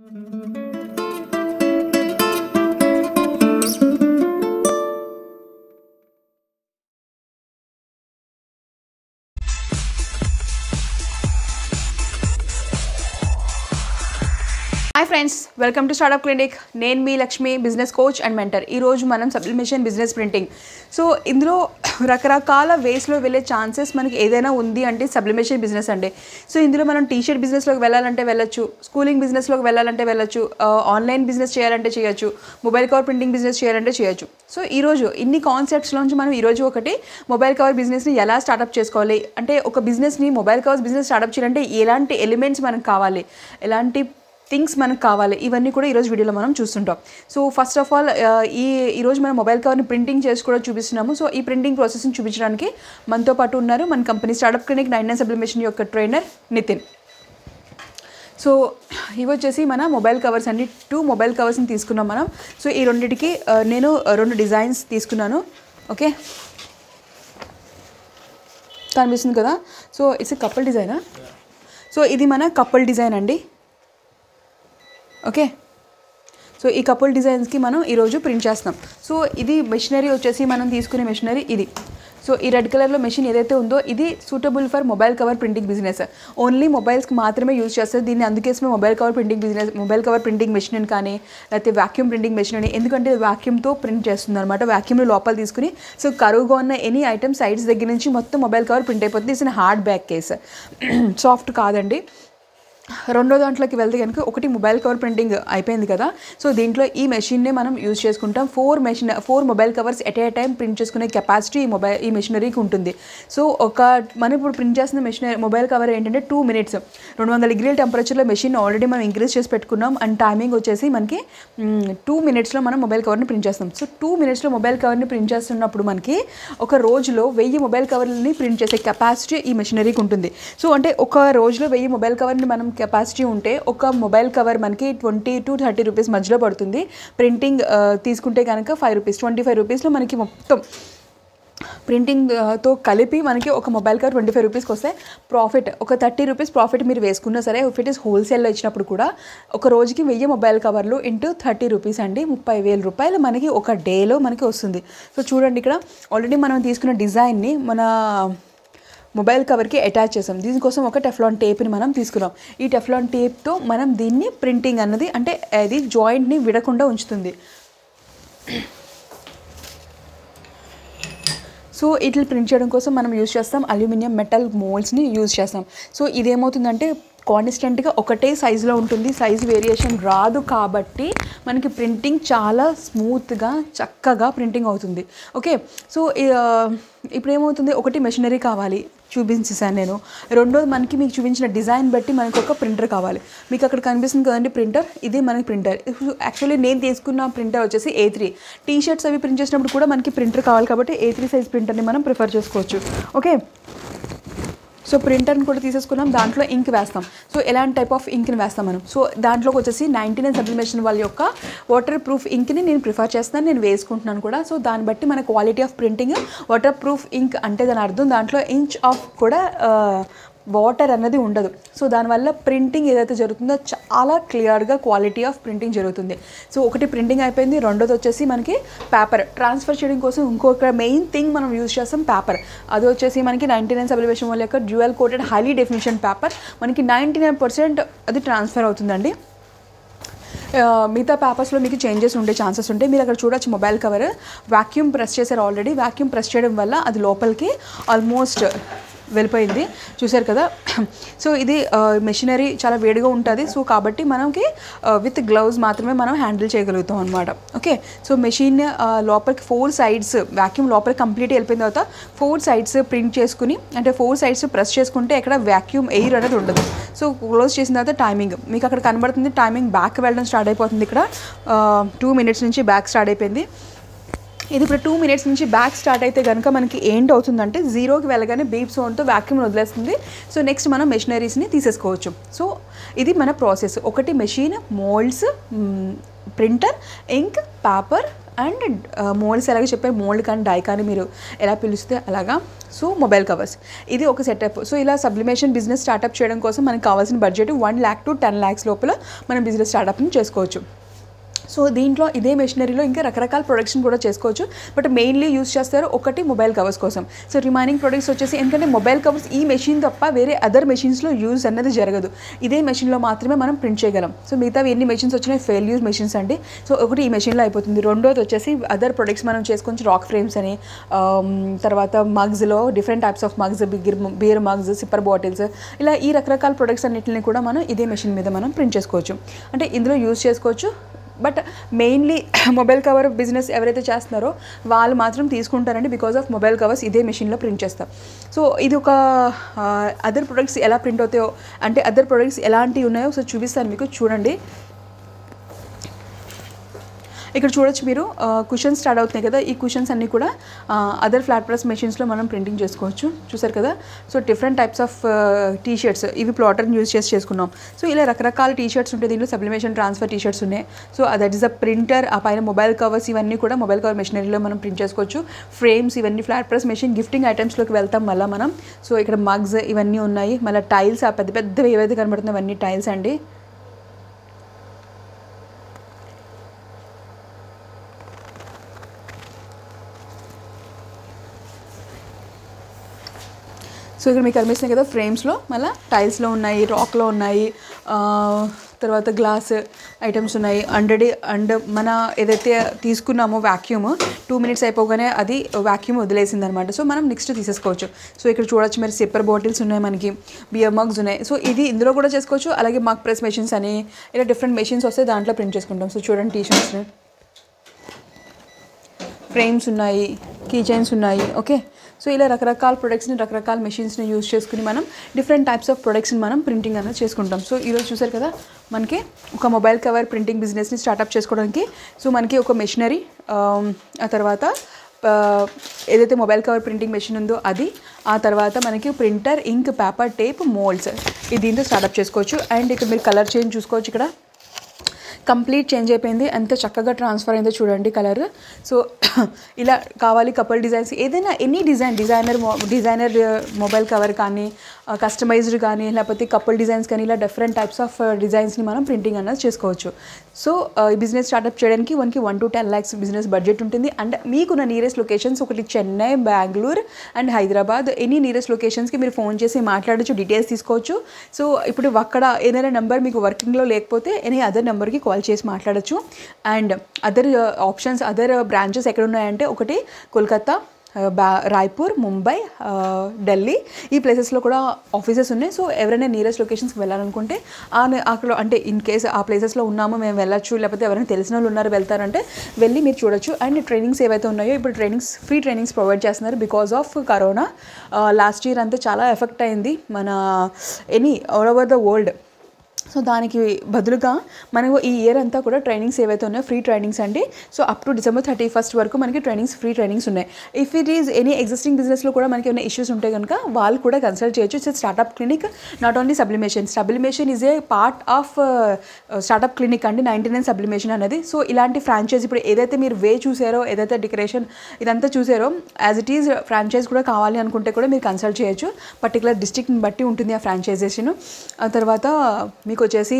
Thank you. Hi friends welcome to startup clinic నేను మీ Lakshmi business coach and mentor ఈరోజు మనం sublimation business printing so ఇందులో రకరకాల వేస్లో వెళ్ళే ఛాన్సెస్ మనకి ఏదైనా ఉంది అంటే సబ్లిమేషన్ బిజినెస్ అండి. సో ఇందులో మనం టీ షర్ట్ బిజినెస్లోకి వెళ్ళాలంటే వెళ్ళొచ్చు స్కూలింగ్ బిజినెస్లోకి వెళ్ళాలంటే వెళ్ళొచ్చు uh, ఆన్లైన్ బిజినెస్ చేయాలంటే చేయొచ్చు మొబైల్ కవర్ ప్రింటింగ్ బిజినెస్ చేయాలంటే చేయొచ్చు. సో ఈరోజు ఇన్ని కాన్సెప్ట్స్లోంచి మనం ఈరోజు ఒకటి మొబైల్ కవర్ బిజినెస్ని ఎలా స్టార్ట్అప్ చేసుకోవాలి? అంటే ఒక బిజినెస్ని మొబైల్ కవర్స్ బిజినెస్ స్టార్ట్అప్ చేయాలంటే ఎలాంటి ఎలిమెంట్స్ మనకు కావాలి? ఎలాంటి థింగ్స్ మనకు కావాలి. ఇవన్నీ కూడా ఈరోజు వీడియోలో మనం చూస్తుంటాం. సో ఫస్ట్ ఆఫ్ ఆల్ ఈ ఈరోజు మనం మొబైల్ కవర్ని ప్రింటింగ్ చేసి కూడా చూపిస్తున్నాము. సో ఈ ప్రింటింగ్ ప్రాసెస్ని చూపించడానికి మనతో పాటు ఉన్నారు మన company startup clinic nine nine sublimation యొక్క ట్రైనర్ నితిన్. సో ఇవి వచ్చేసి మన మొబైల్ కవర్స్ అండి టూ మొబైల్ కవర్స్ని తీసుకున్నాం మనం. సో ఈ రెండింటికి నేను రెండు డిజైన్స్ తీసుకున్నాను. ఓకే? కనిపిస్తుంది కదా? సో ఇట్స్ కపుల్ డిజైనా సో ఇది మన కపుల్ డిజైన్ అండి. ఓకే? సో ఈ కపుల్ డిజైన్స్కి మనం ఈరోజు ప్రింట్ చేస్తాం సో ఇది మెషినరీ వచ్చేసి మనం తీసుకునే మెషినరీ ఇది. సో ఈ రెడ్ కలర్లో మెషిన్ ఏదైతే ఉందో ఇది suitable for mobile cover printing business only మొబైల్స్కి మాత్రమే యూజ్ చేస్తారు. దీన్ని అందుకేసమే mobile cover printing business mobile cover printing machine అని కానీ లేకపోతే వాక్యూమ్ ప్రింటింగ్ మెషిన్ అని ఎందుకంటే వాక్యూమ్తో ప్రింట్ చేస్తుంది అనమాట వ్యాక్యూమ్లో లోపల తీసుకుని సో కరువుగా ఉన్న ఎనీ ఐటమ్ సైడ్స్ దగ్గర నుంచి మొత్తం మొబైల్ కవర్ ప్రింట్ అయిపోతుంది. Is hard back case soft కాదండి. రెండో దాంట్లోకి వెళ్తే కనుక ఒకటి మొబైల్ కవర్ ప్రింటింగ్ అయిపోయింది కదా. సో దీంట్లో ఈ మెషిన్నే మనం యూజ్ చేసుకుంటాం. Four machine four mobile covers at a time print చేసుకునే కెపాసిటీ ఈ మొబైల్ ఈ మెషినరీకి ఉంటుంది. సో ఒక మనం ఇప్పుడు ప్రింట్ చేసిన మెషినరీ మొబైల్ కవర్ ఏంటంటే టూ మినిట్స్ రెండు వందల డిగ్రీల టెంపరేచర్లో మెషిన్ ఆల్రెడీ మనం ఇంక్రీజ్ చేసి పెట్టుకున్నాం. అండ్ టైమింగ్ వచ్చేసి మనకి టూ మినిట్స్లో మనం మొబైల్ కవర్ని ప్రింట్ చేస్తాం సో టూ మినిట్స్లో మొబైల్ కవర్ని ప్రింట్ చేస్తున్నప్పుడు మనకి ఒక రోజులో వెయ్యి మొబైల్ కవర్ని ప్రింట్ చేసే కెపాసిటీ ఈ మెషినరీకి ఉంటుంది. సో అంటే ఒక రోజులో వెయ్యి మొబైల్ కవర్ని మనం కెపాసిటీ ఉంటే ఒక మొబైల్ కవర్ మనకి ట్వంటీ టు థర్టీ రూపీస్ మధ్యలో పడుతుంది. ప్రింటింగ్ తీసుకుంటే కనుక ఫైవ్ రూపీస్ ట్వంటీ ఫైవ్ రూపీస్లో మనకి మొత్తం ప్రింటింగ్తో కలిపి మనకి ఒక మొబైల్ కవర్ ట్వంటీ ఫైవ్ రూపీస్కి వస్తే ప్రాఫిట్ ఒక థర్టీ రూపీస్ ప్రాఫిట్ మీరు వేసుకున్నా సరే ఇఫ్ ఇట్ ఈస్ హోల్సేల్లో ఇచ్చినప్పుడు కూడా ఒక రోజుకి వెయ్యి మొబైల్ కవర్లు ఇంటూ థర్టీ రూపీస్ అండి. ముప్పై వేల రూపాయలు మనకి ఒక డేలో మనకి వస్తుంది. సో చూడండి ఇక్కడ ఆల్రెడీ మనం తీసుకున్న డిజైన్ని మన మొబైల్ కవర్కి అటాచ్ చేసాం. దీనికోసం ఒక టెఫ్లాన్ టేప్ని మనం తీసుకున్నాం. ఈ టెఫ్లాన్ టేప్తో మనం దీన్ని ప్రింటింగ్ అన్నది అంటే అది జాయింట్ని విడకుండా ఉంచుతుంది. సో ఇట్లా ప్రింట్ చేయడం కోసం మనం యూజ్ చేస్తాం అల్యూమినియం మెటల్ మోల్డ్స్ని యూజ్ చేస్తాం. సో ఇదేమవుతుందంటే కాన్స్టెంట్గా ఒకటే సైజులో ఉంటుంది. సైజ్ వేరియేషన్ రాదు కాబట్టి మనకి ప్రింటింగ్ చాలా స్మూత్గా చక్కగా ప్రింటింగ్ అవుతుంది. ఓకే సో ఇప్పుడు ఏమవుతుంది? ఒకటి మెషినరీ కావాలి. చూపించేసాను నేను. రెండోది మనకి మీకు చూపించిన డిజైన్ బట్టి మనకు ఒక ప్రింటర్ కావాలి. మీకు అక్కడ కనిపిస్తుంది కదండి ప్రింటర్ ఇది మనకి ప్రింటర్ యాక్చువల్లీ నేను తీసుకున్న ప్రింటర్ వచ్చేసి ఏ త్రీ టీ షర్ట్స్ అవి ప్రింట్ చేసినప్పుడు కూడా మనకి ప్రింటర్ కావాలి కాబట్టి ఏ త్రీ సైజ్ ప్రింటర్ని మనం ప్రిఫర్ చేసుకోవచ్చు. ఓకే సో ప్రింటర్ని కూడా తీసేసుకున్నాం దాంట్లో ఇంక్ వేస్తాం. సో ఎలాంటి టైప్ ఆఫ్ ఇంక్ని వేస్తాం మనం? సో దాంట్లోకి వచ్చేసి నైంటీ నైన్ సబ్లిమేషన్ వాళ్ళ యొక్క వాటర్ ప్రూఫ్ ఇంక్ని నేను ప్రిఫర్ చేస్తాను నేను వేసుకుంటున్నాను కూడా. సో దాన్ని బట్టి మన quality of printing waterproof ink అంటే దాని అర్థం దాంట్లో ఇంచ్ ఆఫ్ కూడా వాటర్ అన్నది ఉండదు. సో దానివల్ల ప్రింటింగ్ ఏదైతే జరుగుతుందో చాలా క్లియర్గా క్వాలిటీ ఆఫ్ ప్రింటింగ్ జరుగుతుంది. సో ఒకటి ప్రింటింగ్ అయిపోయింది రెండోది వచ్చేసి మనకి పేపర్. ట్రాన్స్ఫర్ చేయడం కోసం ఇంకొక మెయిన్ థింగ్ మనం యూజ్ చేస్తాం పేపర్. అది వచ్చేసి మనకి నైంటీ నైన్ సబ్లివేషన్ వాళ్ళ యొక్క dual coated highly definition paper. మనకి నైంటీ నైన్ పర్సెంట్ అది ట్రాన్స్ఫర్ అవుతుందండి. మిగతా పేపర్స్లో మీకు చేంజెస్ ఉండే ఛాన్సెస్ ఉంటాయి. మీరు అక్కడ చూడొచ్చు మొబైల్ కవర్. వాక్యూమ్ ప్రెస్ చేశారు ఆల్రెడీ. వాక్యూమ్ ప్రెస్ చేయడం వల్ల అది లోపలికి ఆల్మోస్ట్ వెళ్ళిపోయింది. చూశారు కదా? సో ఇది మెషినరీ చాలా వేడిగా ఉంటుంది. సో కాబట్టి మనకి విత్ గ్లౌజ్ మాత్రమే మనం హ్యాండిల్ చేయగలుగుతాం అనమాట ఓకే సో మెషిన్ లోపలికి ఫోర్ సైడ్స్ వాక్యూమ్ లోపలికి కంప్లీట్ వెళ్ళిపోయిన తర్వాత ఫోర్ సైడ్స్ ప్రింట్ చేసుకుని అంటే ఫోర్ సైడ్స్ ప్రెస్ చేసుకుంటే ఎక్కడ వాక్యూమ్ ఎయిర్ అనేది ఉండదు. సో క్లోజ్ చేసిన తర్వాత టైమింగ్ మీకు అక్కడ కనబడుతుంది టైమింగ్ బ్యాక్ వెళ్ళడం స్టార్ట్ అయిపోతుంది ఇక్కడ. టూ మినిట్స్ నుంచి బ్యాక్ స్టార్ట్ అయిపోయింది. ఇది ఇప్పుడు టూ మినిట్స్ నుంచి బ్యాక్ స్టార్ట్ అయితే కనుక మనకి ఏంటి అవుతుందంటే జీరోకి వెళ్ళగానే బీప్ సౌండ్తో వ్యాక్యూమ్ వదిలేస్తుంది. సో నెక్స్ట్ మనం మెషినరీస్ని తీసేసుకోవచ్చు. సో ఇది మన ప్రాసెస్ ఒకటి machine moulds printer ink paper and moulds ఎలాగ చెప్పారు. మోల్డ్ కానీ డై కానీ మీరు ఎలా పిలిస్తే అలాగా. సో మొబైల్ కవర్స్ ఇది ఒక సెటప్ సో ఇలా సబ్లిమేషన్ బిజినెస్ స్టార్ట్అప్ చేయడం కోసం మనకు కావాల్సిన budget one lakh to ten lakhs లోపల మనం బిజినెస్ స్టార్ట్అప్ని చేసుకోవచ్చు. సో దీంట్లో ఇదే మెషినరీలో ఇంకా రకరకాల ప్రొడక్షన్ కూడా చేసుకోవచ్చు. బట్ మెయిన్లీ యూస్ చేస్తారు ఒకటి మొబైల్ కవర్స్ కోసం. సో రిమైనింగ్ ప్రొడక్ట్స్ వచ్చేసి ఎందుకంటే మొబైల్ కవర్స్ ఈ మెషిన్ తప్ప వేరే అదర్ మెషిన్స్లో యూజ్ అన్నది జరగదు. ఇదే మెషిన్లో మాత్రమే మనం ప్రింట్ చేయగలం. సో మిగతావి ఎన్ని మెషిన్స్ వచ్చినాయి? ఫెయిల్ యూజ్ మెషిన్స్ అండి. సో ఒకటి ఈ మెషిన్లో అయిపోతుంది. రెండోది వచ్చేసి అదర్ ప్రొడక్ట్స్ మనం చేసుకోవచ్చు రాక్ ఫ్రేమ్స్ అని um, తర్వాత మగ్స్లో different types of mugs bigger beer mugs sipper bottles ఇలా ఈ రకరకాల ప్రొడక్ట్స్ అన్నింటిని కూడా మనం ఇదే మెషిన్ మీద మనం ప్రింట్ చేసుకోవచ్చు. అంటే ఇందులో యూజ్ చేసుకోవచ్చు. But mainly mobile cover business ఎవరైతే చేస్తున్నారో వాళ్ళు మాత్రం తీసుకుంటారండి బికాస్ ఆఫ్ మొబైల్ కవర్స్ ఇదే మెషిన్లో ప్రింట్ చేస్తాం. సో ఇది ఒక అదర్ ప్రొడక్ట్స్ ఎలా ప్రింట్ అవుతాయో అంటే అదర్ ప్రొడక్ట్స్ ఎలాంటివి ఉన్నాయో సో చూపిస్తాను మీకు చూడండి. ఇక్కడ చూడొచ్చు మీరు కుషన్స్ స్టార్ట్ అవుతున్నాయి కదా ఈ కుషన్స్ అన్నీ కూడా అదర్ ఫ్లాట్ ప్రెస్ మెషిన్స్లో మనం ప్రింటింగ్ చేసుకోవచ్చు. చూసారు కదా? So different types of T shirts ఇవి ప్లాటర్ని యూజ్ చేసి చేసుకున్నాం. సో ఇలా రకరకాల టీ షర్ట్స్ ఉంటాయి. దీంట్లో సబ్లిమేషన్ ట్రాన్స్ఫర్ టీ షర్ట్స్ ఉన్నాయి. So that is a printer ఆ పైన మొబైల్ కవర్స్ ఇవన్నీ కూడా మొబైల్ కవర్ మెషినరీలో మనం ప్రింట్ చేసుకోవచ్చు. ఫ్రేమ్స్ ఇవన్నీ ఫ్లాట్ ప్రెస్ మెషిన్ గిఫ్టింగ్ ఐటమ్స్లోకి వెళ్తాం మళ్ళీ మనం. సో ఇక్కడ మగ్స్ ఇవన్నీ ఉన్నాయి. మళ్ళీ టైల్స్ ఆ పెద్ద పెద్దవి ఏవైతే కనబడుతున్నాయి అవన్నీ టైల్స్ అండి. సో ఇక్కడ మీకు కనిపిస్తున్నాయి కదా ఫ్రేమ్స్లో మళ్ళీ టైల్స్లో ఉన్నాయి రాక్లో ఉన్నాయి తర్వాత గ్లాస్ ఐటమ్స్ ఉన్నాయి. ఆల్రెడీ అండ్ మన ఏదైతే తీసుకున్నామో వ్యాక్యూమ్ టూ మినిట్స్ అయిపోగానే అది వ్యాక్యూమ్ వదిలేసింది అనమాట సో మనం నెక్స్ట్ తీసేసుకోవచ్చు. సో ఇక్కడ చూడొచ్చు మరి సిప్పర్ బాటిల్స్ ఉన్నాయి మనకి బియర్ మగ్స్ ఉన్నాయి. సో ఇది ఇందులో కూడా చేసుకోవచ్చు. అలాగే మగ్ ప్రెస్ మెషిన్స్ అని ఇలా డిఫరెంట్ మెషిన్స్ వస్తే దాంట్లో ప్రింట్ చేసుకుంటాం. సో చూడండి టీ షర్ట్స్ ఫ్రేమ్స్ ఉన్నాయి కీ చైన్స్ ఉన్నాయి ఓకే సో ఇలా రకరకాల ప్రొడక్ట్స్ని రకరకాల మెషిన్స్ని యూజ్ చేసుకుని మనం డిఫరెంట్ టైప్స్ ఆఫ్ ప్రొడక్ట్స్ని మనం ప్రింటింగ్ అనేది చేసుకుంటాం. సో ఈరోజు చూసారు కదా మనకి ఒక మొబైల్ కవర్ ప్రింటింగ్ బిజినెస్ని స్టార్ట్అప్ చేసుకోవడానికి. సో మనకి ఒక మెషినరీ um, ఆ తర్వాత ఏదైతే మొబైల్ కవర్ ప్రింటింగ్ మెషిన్ ఉందో అది ఆ తర్వాత మనకి printer ink paper tape moulds ఇది దీంతో స్టార్ట్అప్ చేసుకోవచ్చు. అండ్ ఇక్కడ మీరు కలర్ చేంజ్ చూసుకోవచ్చు ఇక్కడ. కంప్లీట్ చేంజ్ అయిపోయింది. ఎంత చక్కగా ట్రాన్స్ఫర్ అయిందో చూడండి కలర్. సో ఇలా కావాలి కపుల్ డిజైన్స్ ఏదైనా any design designer designer mobile cover కానీ uh, కస్టమైజ్డ్ కానీ లేకపోతే కపుల్ డిజైన్స్ కానీ ఇలా డిఫరెంట్ టైప్స్ ఆఫ్ డిజైన్స్ని మనం ప్రింటింగ్ అన్నది చేసుకోవచ్చు. సో uh, ఈ బిజినెస్ స్టార్ట్అప్ చేయడానికి వన్కి one to ten lakhs business budget ఉంటుంది. అండ్ మీకున్న నియరెస్ట్ లొకేషన్స్ ఒకటి Chennai Bengaluru and Hyderabad any nearest లొకేషన్స్కి మీరు ఫోన్ చేసి మాట్లాడచ్చు డీటెయిల్స్ తీసుకోవచ్చు. సో ఇప్పుడు అక్కడ ఏదైనా నెంబర్ మీకు వర్కింగ్లో లేకపోతే ఎనీ అదర్ నెంబర్కి కాల్ చేసి మాట్లాడచ్చు. And other uh, options other uh, branches ఎక్కడ ఉన్నాయంటే ఒకటి కోల్కత్తా బ్యా uh, బా రాయ్పూర్ ముంబై ఢిల్లీ. ఈ ప్లేసెస్లో కూడా ఆఫీసెస్ ఉన్నాయి. సో ఎవరైనా నియరెస్ట్ లొకేషన్స్కి వెళ్ళాలనుకుంటే ఆ అక్కడ అంటే ఇన్ కేస్ ఆ ప్లేసెస్లో ఉన్నాము మేము వెళ్ళొచ్చు. లేకపోతే ఎవరైనా తెలిసిన వాళ్ళు ఉన్నారు వెళ్తారంటే వెళ్ళి మీరు చూడొచ్చు. అండ్ ట్రైనింగ్స్ ఏవైతే ఉన్నాయో ఇప్పుడు ట్రైనింగ్స్ ఫ్రీ ట్రైనింగ్స్ ప్రొవైడ్ చేస్తున్నారు. Because of corona last year అంతా చాలా ఎఫెక్ట్ అయింది. మన any all over the world so దానికి బదులుగా మనకు ఈ ఇయర్ అంతా కూడా ట్రైనింగ్స్ ఏవైతే ఉన్నాయో ఫ్రీ ట్రైనింగ్స్ అండి. So up to December thirty first వరకు మనకి ట్రైనింగ్స్ ఫ్రీ ట్రైనింగ్స్ ఉన్నాయి. If it is any existing బిజినెస్లో కూడా మనకి ఏమైనా ఇష్యూస్ ఉంటే కనుక వాళ్ళు కూడా కన్సల్ట్ చేయొచ్చు. It's startup clinic not only sublimation sublimation is a part of startup clinic అండి. నైంటీ నైన్ సబ్లిమేషన్ అనేది. సో ఇలాంటి ఫ్రాంచైజ్ ఇప్పుడు ఏదైతే మీరు వే చూసారో ఏదైతే డెకరేషన్ ఇదంతా చూసారో యాజ్ ఇట్ ఈజ్ ఫ్రాంచైజ్ కూడా కావాలి అనుకుంటే కూడా మీరు కన్సల్ట్ చేయొచ్చు. పర్టికులర్ డిస్ట్రిక్ట్ని బట్టి ఉంటుంది ఆ ఫ్రాంచైజేషన్ ఆ తర్వాత మీకు వచ్చేసి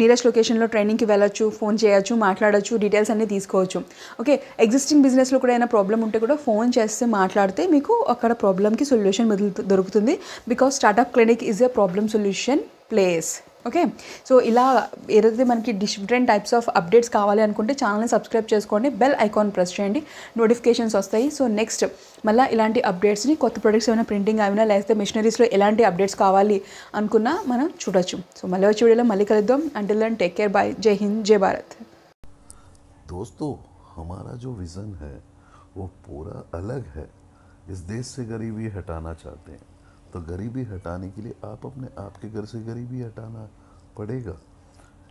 నీరెస్ట్ లొకేషన్లో ట్రైనింగ్కి వెళ్ళొచ్చు ఫోన్ చేయొచ్చు మాట్లాడొచ్చు డీటెయిల్స్ అన్నీ తీసుకోవచ్చు. ఓకే ఎగ్జిస్టింగ్ బిజినెస్లో కూడా ఏమైనా ప్రాబ్లం ఉంటే కూడా ఫోన్ చేస్తే మాట్లాడితే మీకు అక్కడ ప్రాబ్లమ్కి సొల్యూషన్ దొరుకుతుంది. Because startup clinic is a problem solution place. Okay so ఇలా ఏదైతే మనకి డిఫరెంట్ టైప్స్ ఆఫ్ అప్డేట్స్ కావాలి అనుకుంటే ఛానల్ని సబ్స్క్రైబ్ చేసుకోండి బెల్ ఐకాన్ ప్రెస్ చేయండి నోటిఫికేషన్స్ వస్తాయి సో నెక్స్ట్ మళ్ళీ ఇలాంటి అప్డేట్స్ని కొత్త ప్రొడక్ట్స్ ఏమైనా ప్రింటింగ్ అయినా లేకపోతే మిషనరీస్లో ఎలాంటి అప్డేట్స్ కావాలి అనుకున్నా మనం చూడొచ్చు సో మళ్ళీ వచ్చే వీడియోలో మళ్ళీ కలుద్దాం until then take care bye జై హింద్ జై భారత్ दोस्तों हमारा जो विज़न है वो पूरा अलग है इस देश से गरीबी हटाना चाहते हैं तो गरीबी हटाने के लिए आप अपने आपके घर से गरीबी हटाना पड़ेगा।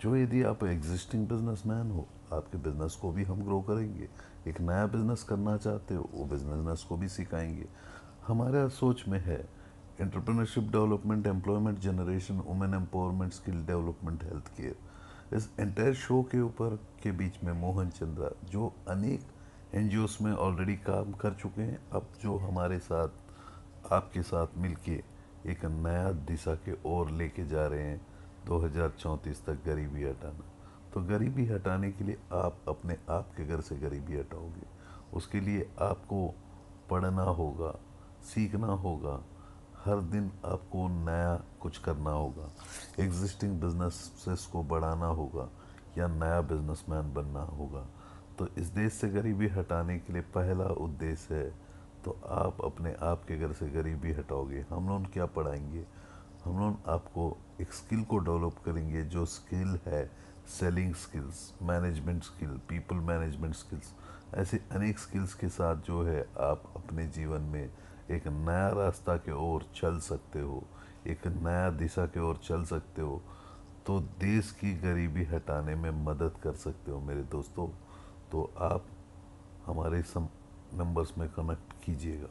जो यदि आप एग्जिस्टिंग बिजनेसमैन हो, आपके बिज़नेस को भी हम ग्रो करेंगे। एक नया बिज़नेस करना चाहते हो, वो बिज़नेस को भी सिखाएँगे। हमारा सोच में है entrepreneurship development employment generation women empowerment skill development health care इस एंटायर शो के ऊपर के बीच में मोहन चंद्रा, जो अनेक एन में ऑलरेडी काम कर चुके हैं, अब जो हमारे साथ आपके साथ मिलके एक नया दिशा के ओर लेके जा रहे हैं। 2034 तक गरीबी हटाना। तो गरीबी हटाने के लिए आप अपने आप के घर से गरीबी हटाओगे। उसके लिए आपको पढ़ना होगा, सीखना होगा, हर दिन आपको नया कुछ करना होगा। एग्जिस्टिंग बिजनेसेस को बढ़ाना होगा या नया बिजनेसमैन बनना होगा। तो इस देश से गरीबी हटाने के लिए पहला उद्देश्य है तो आप अपने आप के घर से गरीबी हटाओगे। हम लोग क्या पढ़ाएँगे? हम लोग आपको एक स्किल को डेवलप करेंगे जो स्किल है selling skills management skill people management skills ऐसे अनेक स्किल्स के साथ जो है आप अपने जीवन में एक नया रास्ता के ओर चल सकते हो, एक नया दिशा के ओर चल सकते हो। तो देश की गरीबी हटाने में मदद कर सकते हो मेरे दोस्तों। तो आप हमारे सम नंबर्स में कनेक्ट कीजिएगा।